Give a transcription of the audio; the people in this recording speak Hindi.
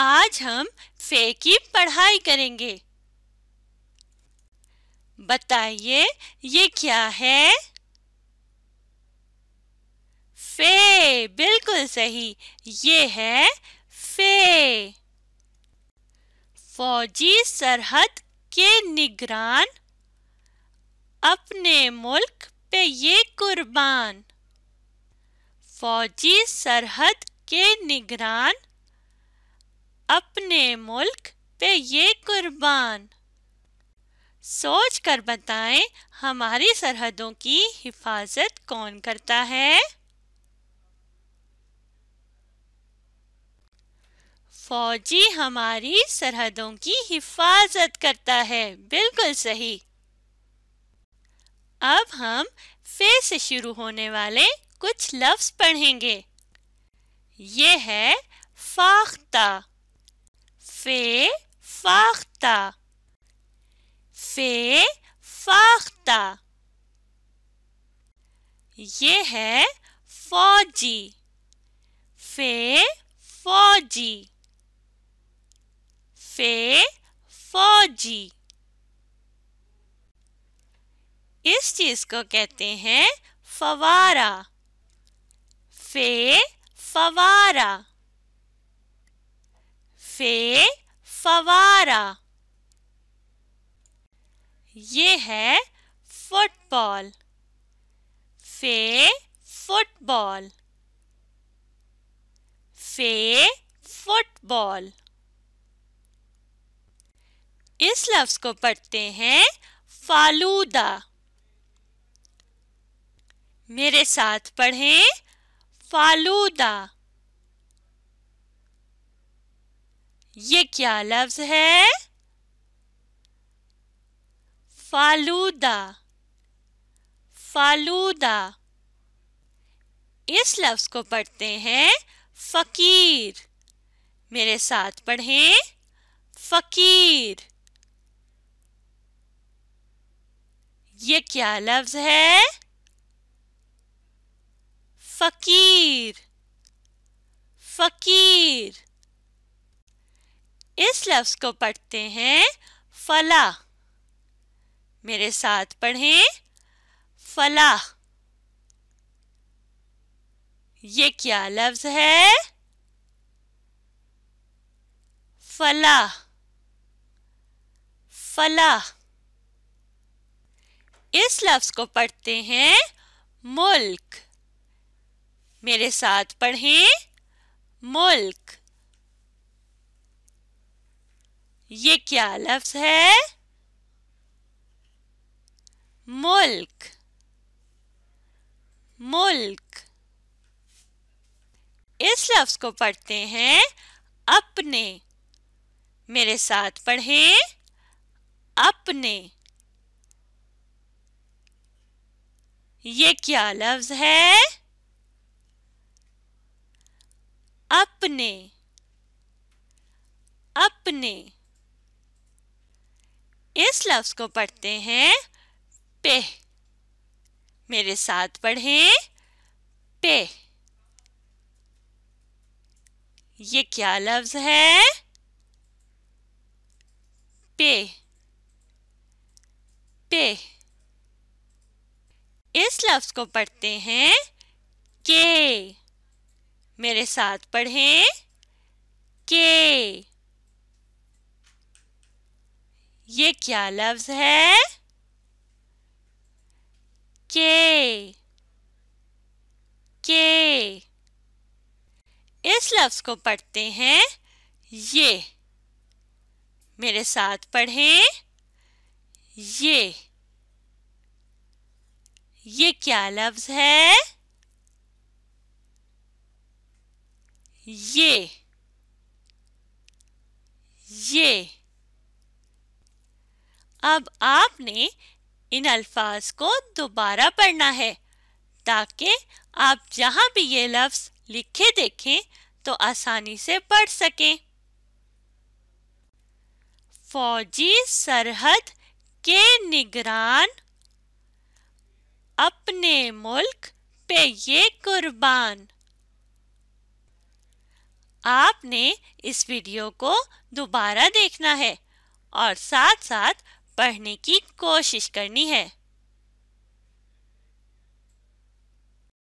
आज हम फे की पढ़ाई करेंगे। बताइए, ये क्या है? फे, बिल्कुल सही। ये है फे। फौजी सरहद के निगरान, अपने मुल्क पे ये कुर्बान। फौजी सरहद के निगरान अपने मुल्क पे ये कुर्बान। सोच कर बताएँ, हमारी सरहदों की हिफाजत कौन करता है? फौजी हमारी सरहदों की हिफाजत करता है। बिल्कुल सही। अब हम फे से शुरू होने वाले कुछ लफ्ज पढ़ेंगे। ये है फाख्ता। फे फाख्ता ये है फौजी फे फौजी फे फौजी इस चीज़ को कहते हैं फवारा। फे फवारा फे फवारा। ये है फुटबॉल। फे फुटबॉल। फे फुटबॉल। इस लफ्ज को पढ़ते हैं फालूदा। मेरे साथ पढ़ें फालूदा। ये क्या लफ्ज है? फालूदा। फालूदा। इस लफ्ज को पढ़ते हैं फकीर। मेरे साथ पढ़ें फकीर। ये क्या लफ्ज है? फकीर। फकीर। इस लफ्ज को पढ़ते हैं, फला। मेरे साथ पढ़ें, फला। ये क्या लफ्ज है? फला। फला। इस लफ्ज को पढ़ते हैं, मुल्क। मेरे साथ पढ़ें, मुल्क। ये क्या लफ्ज है? मुल्क। मुल्क। इस लफ्ज को पढ़ते हैं अपने। मेरे साथ पढ़ें अपने। ये क्या लफ्ज है? अपने। अपने। इस लफ्ज को पढ़ते हैं, पे। मेरे साथ पढ़ें, पे। ये क्या लफ्ज है? पे। पे। इस लफ्ज को पढ़ते हैं, के। मेरे साथ पढ़ें, के। ये क्या लफ्ज है? के। के। इस लफ्ज को पढ़ते हैं ये। मेरे साथ पढ़ें ये। ये क्या लफ्ज है? ये। ये। अब आपने इन अल्फाज को दोबारा पढ़ना है, ताकि आप जहाँ भी ये लफ्ज लिखे देखें तो आसानी से पढ़ सकें। फौजी सरहद के निगरान, अपने मुल्क पे ये कुर्बान। आपने इस वीडियो को दोबारा देखना है और साथ साथ पढ़ने की कोशिश करनी है।